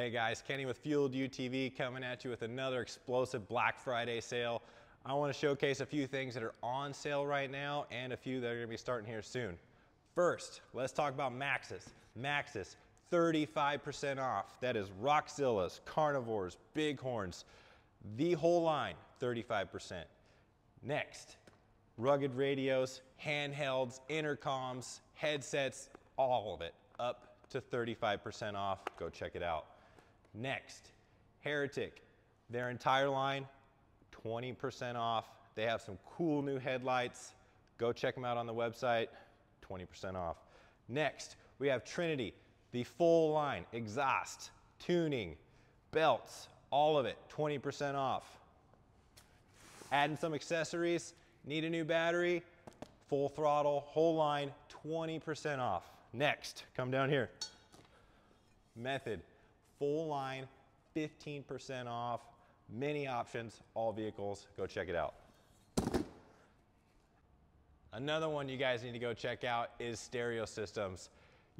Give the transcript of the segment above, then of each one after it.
Hey guys, Kenny with Fueled UTV coming at you with another explosive Black Friday sale. I want to showcase a few things that are on sale right now and a few that are to be starting here soon. First, let's talk about Maxxis. Maxxis, 35% off. That is Roxxzillas, Carnivores, Bighorns, the whole line, 35%. Next, rugged radios, handhelds, intercoms, headsets, all of it up to 35% off. Go check it out. Next, Heretic, their entire line, 20% off. They have some cool new headlights. Go check them out on the website, 20% off. Next, we have Trinity, the full line, exhaust, tuning, belts, all of it, 20% off. Adding some accessories, need a new battery, full throttle, whole line, 20% off. Next, come down here. Method, full line, 15% off, many options, all vehicles. Go check it out. Another one you guys need to go check out is stereo systems.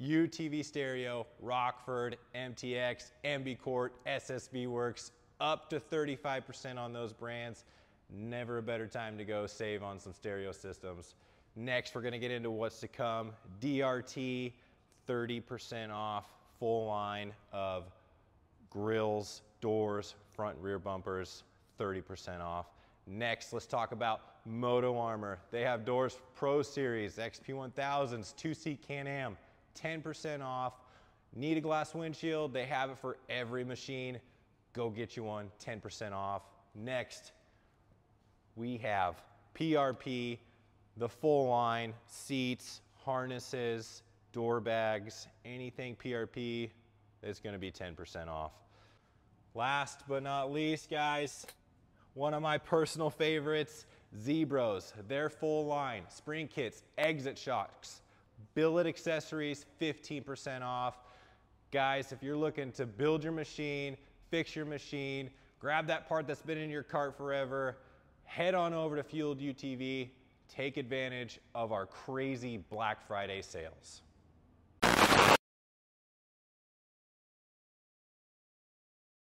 UTV Stereo, Rockford, MTX, MB Quart, SSV Works, up to 35% on those brands. Never a better time to go save on some stereo systems. Next, we're gonna get into what's to come. DRT, 30% off, full line of grills, doors, front and rear bumpers, 30% off. Next, let's talk about Moto Armor. They have doors Pro Series, XP1000s, two-seat Can-Am, 10% off. Need a glass windshield? They have it for every machine. Go get you one, 10% off. Next, we have PRP, the full line, seats, harnesses, door bags, anything PRP is gonna be 10% off. Last but not least, guys, one of my personal favorites, ZBroz, their full line, spring kits, exit shocks, billet accessories, 15% off. Guys, if you're looking to build your machine, fix your machine, grab that part that's been in your cart forever, head on over to Fueled UTV, take advantage of our crazy Black Friday sales.